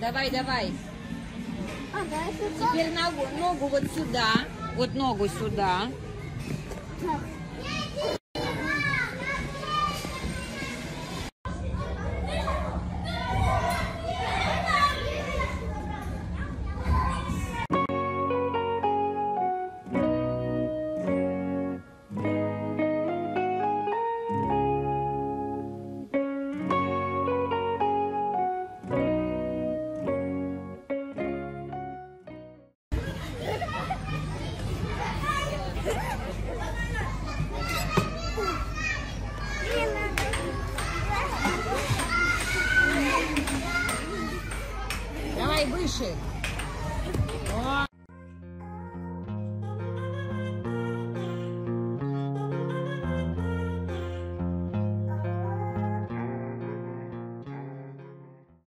Давай, давай. Теперь ногу, ногу вот сюда. Вот ногу сюда. Давай выше.